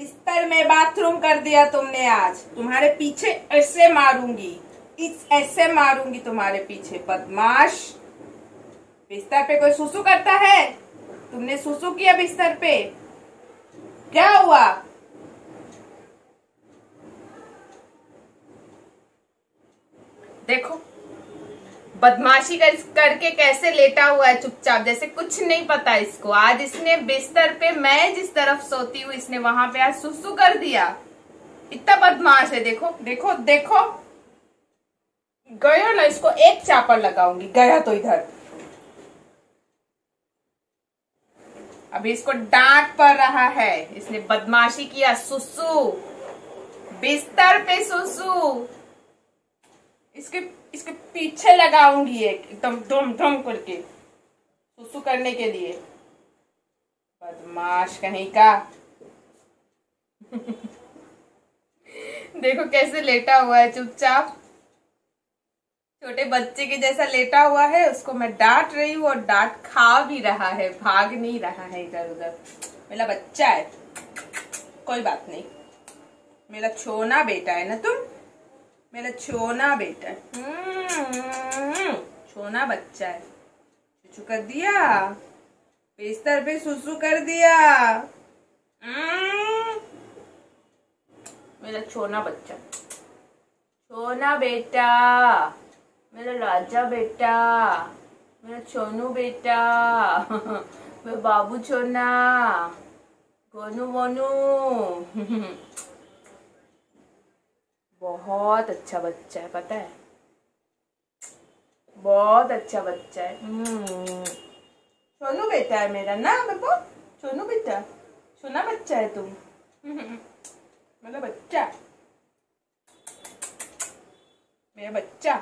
बिस्तर में बाथरूम कर दिया तुमने आज। तुम्हारे पीछे ऐसे मारूँगी। इस ऐसे मारूँगी तुम्हारे पीछे, बदमाश। बिस्तर पे कोई सुसु करता है? तुमने सुसु किया बिस्तर पे। क्या हुआ? देखो बदमाशी कर, करके कैसे लेटा हुआ है चुपचाप? जैसे कुछ नहीं पता इसको। आज इसने बिस्तर पे मैं जिस तरफ़ सोती हूँ इसने वहाँ पे आज सुसु कर दिया। इतना बदमाश है देखो देखो देखो। गया ना इसको एक चापर लगाऊँगी। गया तो इधर। अभी इसको डांट पड़ रहा है। इसने बदमाशी किया सुसु। बिस्तर पे सुसु। इसके इसके पीछे लगाऊँगी एक, एकदम धुम धुम करके। सुसु करने के लिए। बदमाश कहीं का। देखो कैसे लेटा हुआ है, चुपचाप। छोटे बच्चे के जैसा लेटा हुआ है, उसको मैं डांट रही हूँ और डांट खा भी रहा है, भाग नहीं रहा है इधर उधर। मेरा बच्चा है। कोई बात नहीं। मेरा छोना बेटा है ना तुम? मेरा छोना बेटा है। हम्म, छोना बच्चा है। चुचू कर दिया। बिस्तर पे सुसु कर दिया। हम्म, मेरा छोना बच्चा। छोना बेटा। मेरा राजा बेटा। मेरा छोनू बेटा। मेरा बाबू छोना। गोनू वोनू बहुत अच्छा बच्चा है, पता है? बहुत अच्छा बच्चा है। हम्म। सोनू बेटा है मेरा, ना बाबू सोनू बेटा, सोना बच्चा है तुम। मेरा बच्चा। मेरा बच्चा।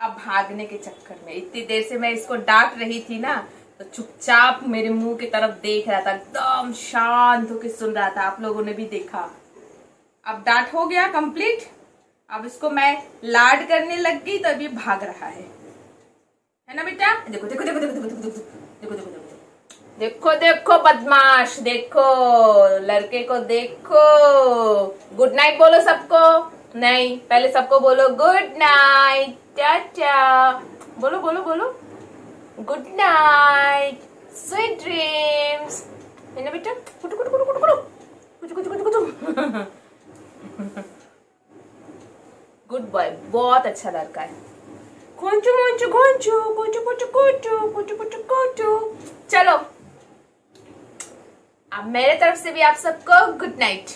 अब भागने के चक्कर में, इतनी देर से मैं इसको डांट रही थी ना तो चुपचाप मेरे मुँह की तरफ़ देख रहा था, एकदम शांत होकर सुन रहा था, आप लोगों ने भी देखा। अब डांट हो गया कंप्लीट अब इसको मैं लाड करने लग गई तो अभी भाग रहा है। है ना बेटा? देखो देखो देखो देखो देखो देखो देखो देखो देखो देखो। देखो बदमाश, देखो, लड़के को देखो। गुड नाइट बोलो सबको। नहीं, पहले सबको बोलो गुड नाइट टाटा बोलो बोलो बोलो। गुड नाइट स्वीट ड्रीम्स है ना बेटा कुटु कुटु कुटु कुटु कुटु कुटु कुटु कुटु गुड बॉय बहुत अच्छा लड़का है. कोंचू मोंचू कोंचू कोचू कोचू कोचू कोचू कोचू कोचू चलो. अब मेरे तरफ़ से भी आप सबको गुड नाइट